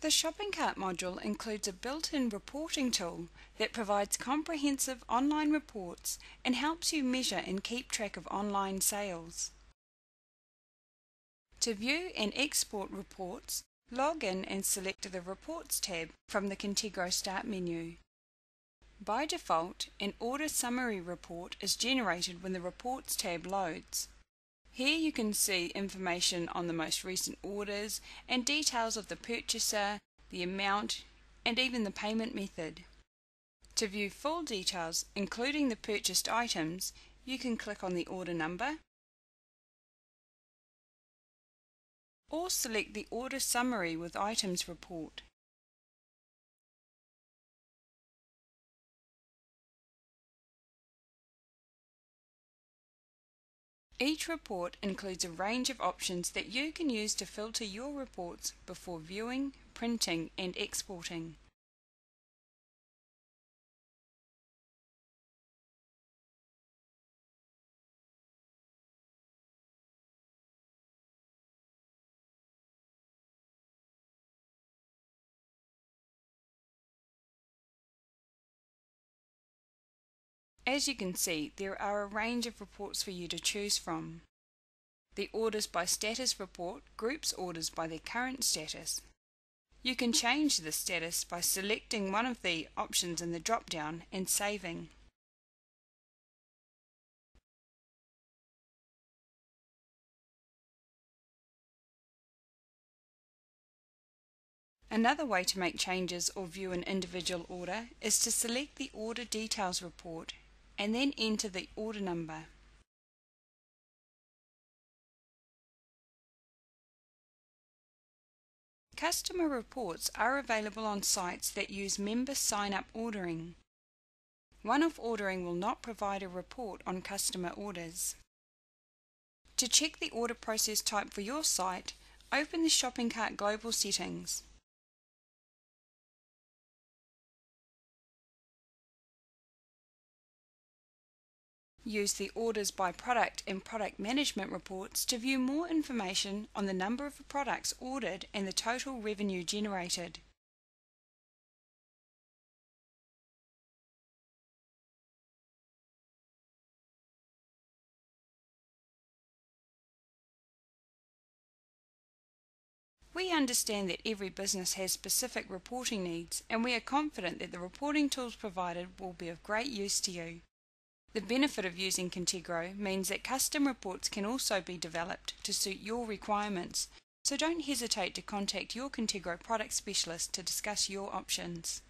The shopping cart module includes a built-in reporting tool that provides comprehensive online reports and helps you measure and keep track of online sales. To view and export reports, log in and select the Reports tab from the Contegro Start menu. By default, an order summary report is generated when the Reports tab loads. Here you can see information on the most recent orders and details of the purchaser, the amount, and even the payment method. To view full details, including the purchased items, you can click on the order number or select the Order Summary with Items report. Each report includes a range of options that you can use to filter your reports before viewing, printing and exporting. As you can see, there are a range of reports for you to choose from. The Orders by Status report groups orders by their current status. You can change the status by selecting one of the options in the drop-down and saving. Another way to make changes or view an individual order is to select the Order Details report and then enter the order number. Customer reports are available on sites that use member sign-up ordering. One-off ordering will not provide a report on customer orders. To check the order process type for your site, open the Shopping Cart Global settings. Use the Orders by Product and Product Management reports to view more information on the number of products ordered and the total revenue generated. We understand that every business has specific reporting needs and we are confident that the reporting tools provided will be of great use to you. The benefit of using Contegro means that custom reports can also be developed to suit your requirements, so don't hesitate to contact your Contegro product specialist to discuss your options.